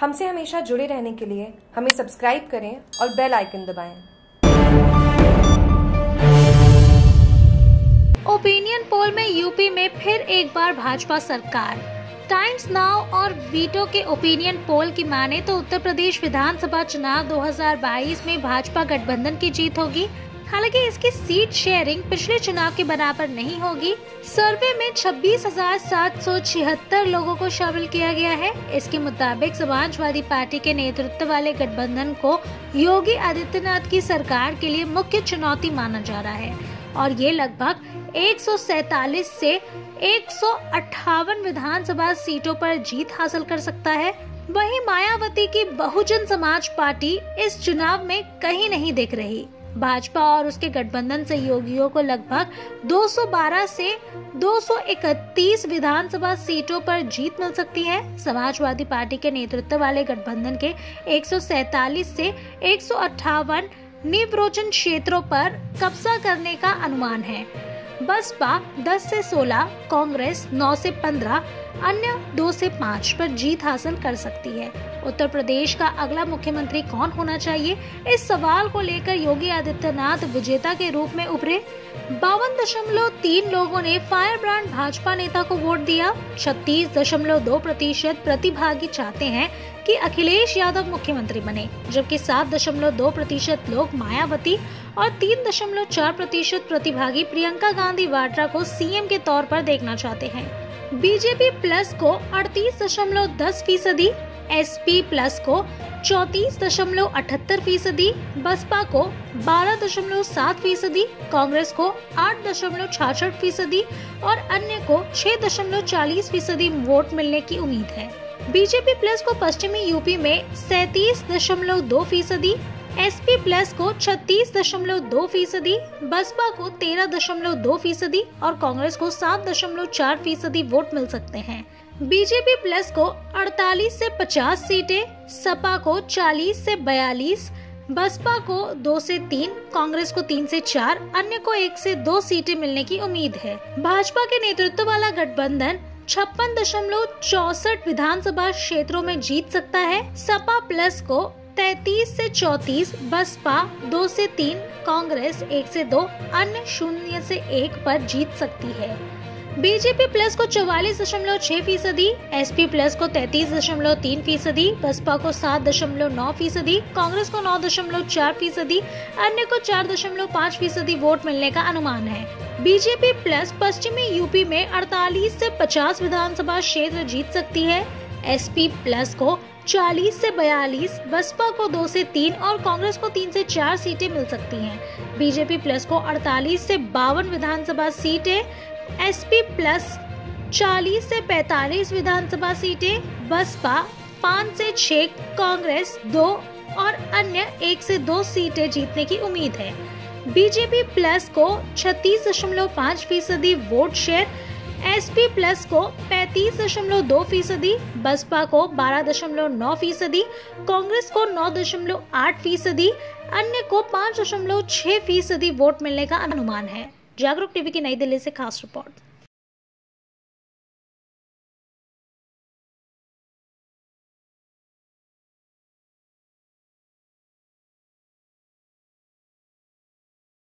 हमसे हमेशा जुड़े रहने के लिए हमें सब्सक्राइब करें और बेल आइकन दबाएँ। ओपिनियन पोल में यूपी में फिर एक बार भाजपा सरकार टाइम्स नाउ और वीटो के ओपिनियन पोल की माने तो उत्तर प्रदेश विधानसभा चुनाव 2022 में भाजपा गठबंधन की जीत होगी हालाँकि इसकी सीट शेयरिंग पिछले चुनाव के बराबर नहीं होगी। सर्वे में छब्बीस लोगों को शामिल किया गया है। इसके मुताबिक समाजवादी पार्टी के नेतृत्व वाले गठबंधन को योगी आदित्यनाथ की सरकार के लिए मुख्य चुनौती माना जा रहा है। और ये लगभग एक से एक विधानसभा सीटों पर जीत हासिल कर सकता है। वहीं मायावती की बहुजन समाज पार्टी इस चुनाव में कहीं नहीं दिख रही। भाजपा और उसके गठबंधन सहयोगियों को लगभग 212 से 231 विधानसभा सीटों पर जीत मिल सकती है। समाजवादी पार्टी के नेतृत्व वाले गठबंधन के एक से एक निवरोचन क्षेत्रों पर कब्जा करने का अनुमान है। बसपा 10 से 16, कांग्रेस 9 से 15, अन्य 2 से 5 पर जीत हासिल कर सकती है। उत्तर प्रदेश का अगला मुख्यमंत्री कौन होना चाहिए? इस सवाल को लेकर योगी आदित्यनाथ विजेता के रूप में उभरे। बावन दशमलव तीन लोगों ने फायर ब्रांड भाजपा नेता को वोट दिया। छत्तीस दशमलव दो प्रतिशत प्रतिभागी चाहते हैं कि अखिलेश यादव मुख्यमंत्री बने, जबकि सात दशमलव दो प्रतिशत लोग मायावती और तीन दशमलव चार प्रतिशत प्रतिभागी प्रियंका गांधी वाड्रा को सीएम के तौर पर देखना चाहते हैं। बीजेपी प्लस को अड़तीस दशमलव दस फ़ीसदी एस पी प्लस को चौतीस दशमलव अठहत्तर फ़ीसदी, बसपा को बारह दशमलव सात फ़ीसदी, कांग्रेस को आठ दशमलव छाछठ फ़ीसदी और अन्य को छह दशमलव चालीस फ़ीसदी वोट मिलने की उम्मीद है। बीजेपी प्लस को पश्चिमी यूपी में सैतीस दशमलव दो फ़ीसदी एस पी प्लस को छत्तीस दशमलव दो फ़ीसदी बसपा को तेरह दशमलव दो फ़ीसदी और कांग्रेस को सात दशमलव चार फ़ीसदी वोट मिल सकते हैं। बीजेपी प्लस को 48 से 50 सीटें सपा को 40 से 42 बसपा को 2 से 3, कांग्रेस को 3 से 4, अन्य को 1 से 2 सीटें मिलने की उम्मीद है। भाजपा के नेतृत्व वाला गठबंधन छप्पन दशमलव चौसठ विधानसभा क्षेत्रों में जीत सकता है। सपा प्लस को 33 से 34, बसपा 2 से 3, कांग्रेस 1 से 2, अन्य शून्य से 1 पर जीत सकती है। बीजेपी प्लस को चौवालीस दशमलव छह फ़ीसदी एस पी प्लस को तैतीस दशमलव तीन फ़ीसदी बसपा को सात दशमलव नौ फ़ीसदी कांग्रेस को नौ दशमलव चार फ़ीसदी अन्य को चार दशमलव पाँच फ़ीसदी वोट मिलने का अनुमान है। बीजेपी प्लस पश्चिमी यूपी में 48 से 50 विधानसभा क्षेत्र जीत सकती है एसपी प्लस को 40 से 42, बसपा को 2 से 3 और कांग्रेस को 3 से 4 सीटें मिल सकती हैं। बीजेपी प्लस को 48 से बावन विधानसभा सीटें एसपी प्लस 40 से 45 विधानसभा सीटें बसपा 5 से 6 कांग्रेस 2 और अन्य एक से दो सीटें जीतने की उम्मीद है बीजेपी प्लस को 36.5 फ़ीसदी वोट शेयर एसपी प्लस को 35.2 फ़ीसदी, बसपा को 12.9 फ़ीसदी, कांग्रेस को 9.8 फ़ीसदी, अन्य को 5.6 फ़ीसदी वोट मिलने का अनुमान है। जागरूक टीवी की नई दिल्ली से खास रिपोर्ट।